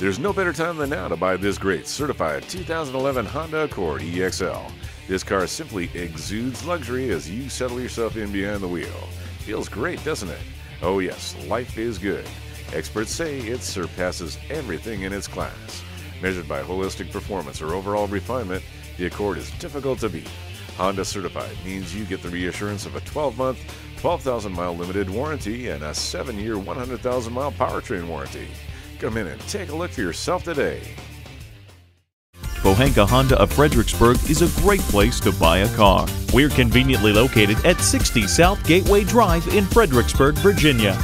There's no better time than now to buy this great certified 2011 Honda Accord EXL. This car simply exudes luxury as you settle yourself in behind the wheel. Feels great, doesn't it? Oh, yes, life is good. Experts say it surpasses everything in its class. Measured by holistic performance or overall refinement, the Accord is difficult to beat. Honda certified means you get the reassurance of a 12 month, 12,000 mile limited warranty and a 7 year, 100,000 mile powertrain warranty. Come in and take a look for yourself today. Pohanka Honda of Fredericksburg is a great place to buy a car. We're conveniently located at 60 South Gateway Drive in Fredericksburg, Virginia.